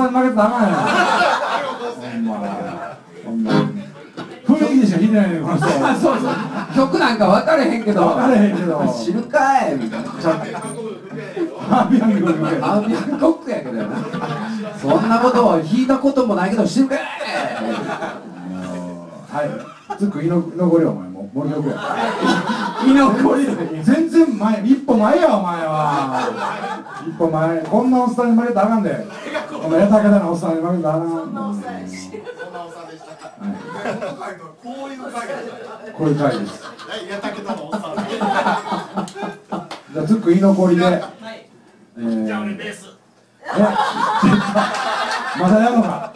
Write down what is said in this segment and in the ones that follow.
さんに負けたらあかんやほんま雰囲気でしか弾いてないねこの人。そうそう。曲なんか分かれへんけど。分かれへんけど知るかい。みたいなアビアンゴルフアビアンコックやけど。なそんなことを弾いたこともないけど知るかい。はい。つく居残りお前もう森の子や。居残り。全然前一歩前やお前は。一歩前こんなおっさんに負けたらあかんでこの枝けたなおっさんに負けたらあかんそんなおっさんでした。こういう会だこういう回です。はい、やたけたのおっさん。じゃあつく居残りで。えー。じゃあ俺ベース。えまだやるのか。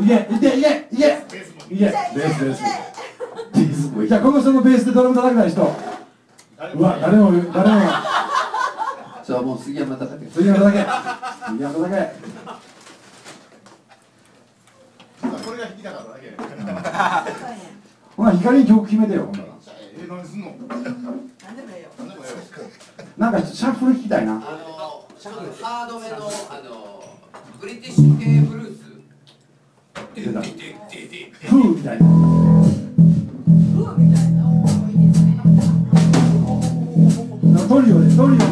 いけいけいけいけ。いけ。ベースベース。ベースじゃあこの人のベースでドラム叩きたい人。うわ誰も誰もじゃあもう杉山叩け次の叩け次の叩けこれが弾きたかっただけ。ほな光に曲決めてよほんなら。え、何すんの？なんでもええよ。何でもよ。なんかシャッフル弾きたいな。あのハードめのあのブリティッシュ系ブルース。出た。フーみたいな。うわみたいな？トリオでトリオで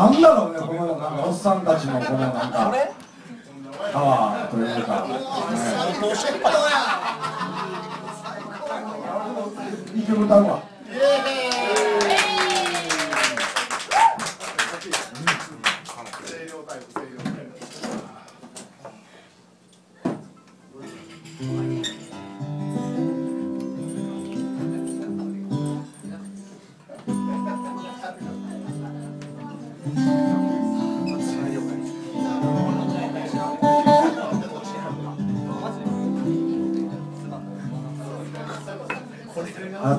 なんだろうねこのなんかおっさんたちのこのなんか。パワーというか、ね、いい曲歌うわハッピーバー。ス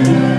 Yeah.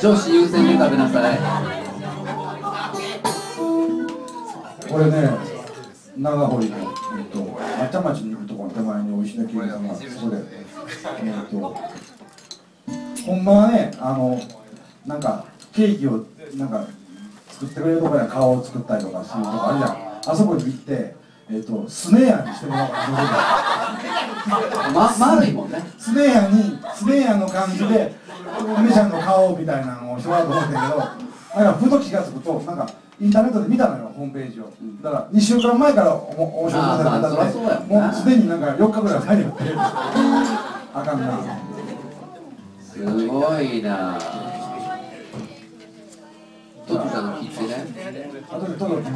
女子優先で食べなさい。これね長堀の、えっと、抹茶町に行くところの手前に美味しいなケーキ屋さんがあってそこで、えっと、ほんまはねあのなんかケーキをなんか作ってくれるところや顔を作ったりとかするとこあるじゃん。あそこに行って、えっと、スネアにしてもらおうかな ま丸いもんね。スネアにスネアの感じで梅ちゃんの顔みたいなのをしてもらおうと思ってんけどなんかふと気が付くとなんかインターネットで見たのよホームページを。だから2週間前からおも面白くなされてたんでもうすでになんか4日ぐらい前になってあかんなすごいな。トットちゃんの切ってねあとで届け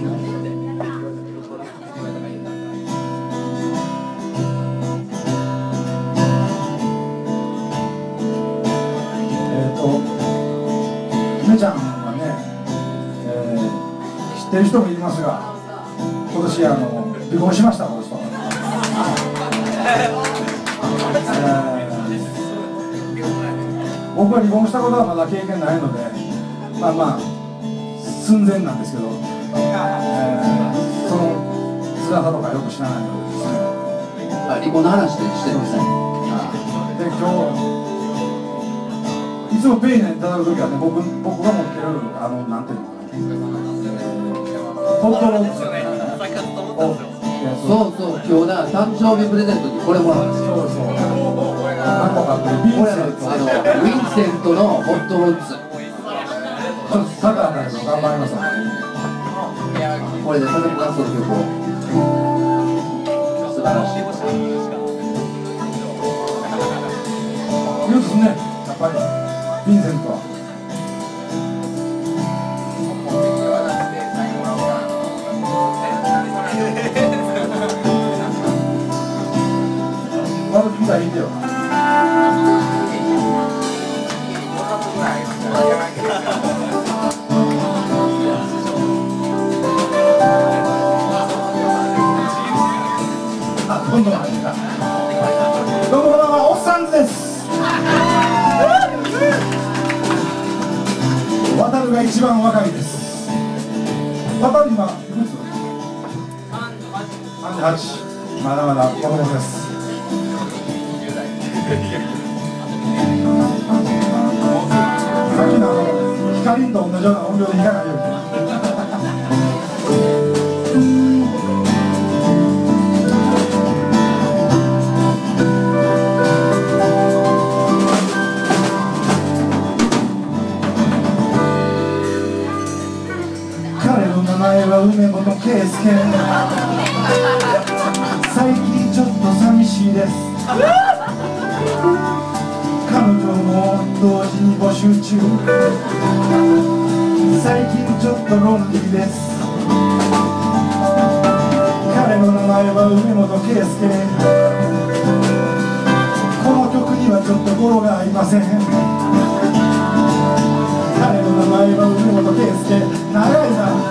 ってる人もいますが今年あの離婚しましたこの人、えー僕は離婚したことはまだ経験ないのでまあまあ寸前なんですけど、えーその辛さとかよく知らないのでですね。あ離婚の話でしてるんですね。で今日いつもペイネいただく時はね僕僕が持ってるあのなんていうのかなポットロックをいやそうそう。今日な誕生日プレゼントにこれもらうんですよ。そうそう。これあのウィンセントのホットロッツ頑張りますわこれで佐々木合奏の曲をかないよ彼の名前は梅本圭介。最近ちょっと寂しいです。彼女も同時に募集中。最近ちょっとロンリーです。彼の名前は梅本圭介。この曲にはちょっと語呂がありません。彼の名前は梅本圭介。長いな。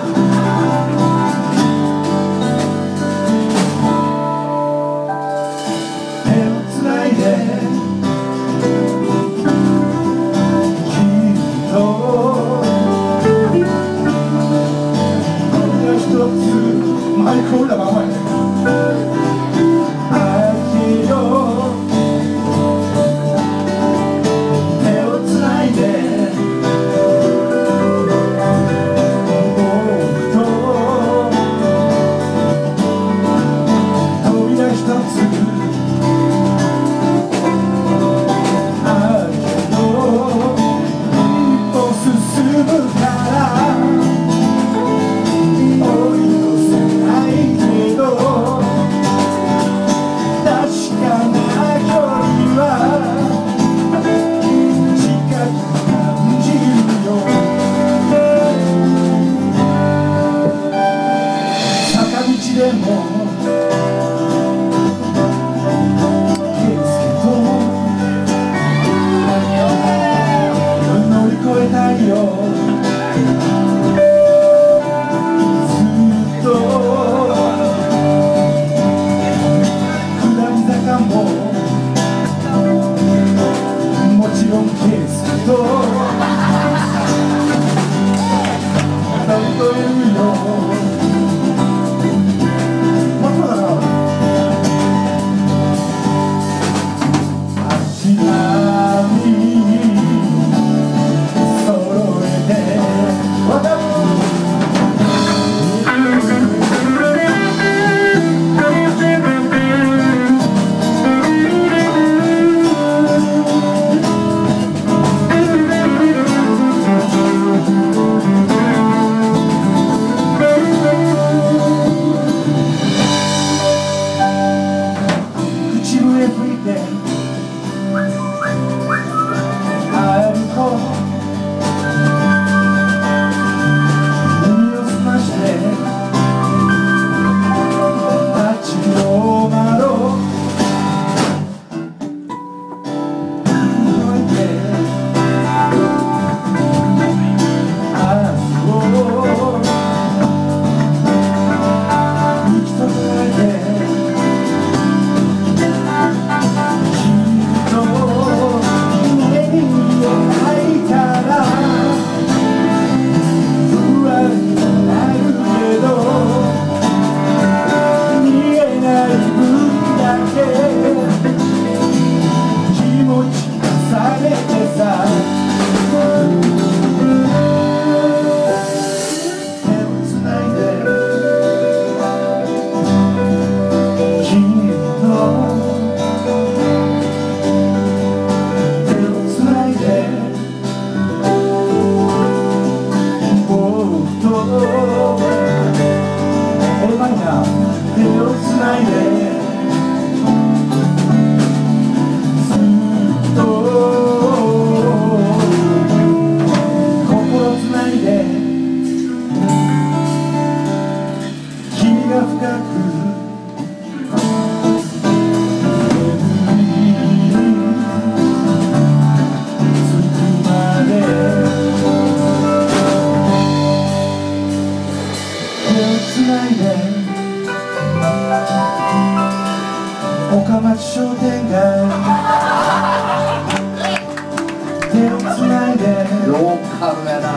つないで。ローカルやな。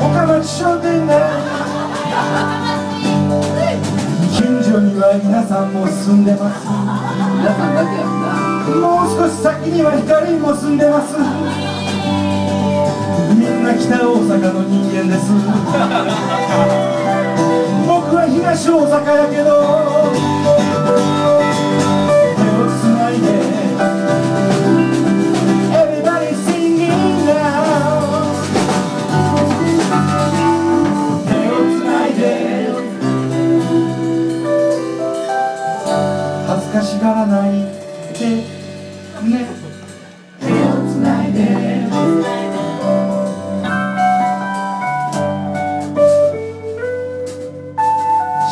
岡町商店街近所には皆さんも住んでます。皆さんだけやんな。もう少し先には光も住んでます。みんな北大阪の人間です。僕は東大阪やけど恥ずかしがらないでね手をつないで。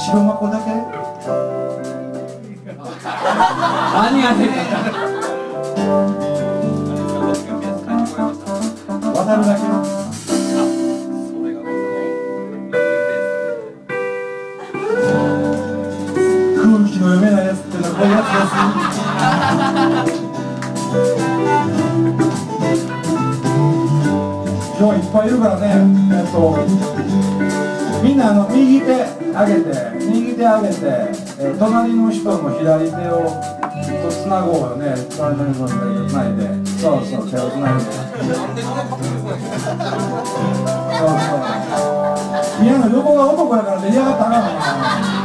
白箱だけ？何やねん渡るだけ上げて右手上げて、えー隣の人も左手をとつなごうよね。隣の人とつないで。そうそう。手をつないでそうそう。宮の横が男やから出来上がったらあかんわ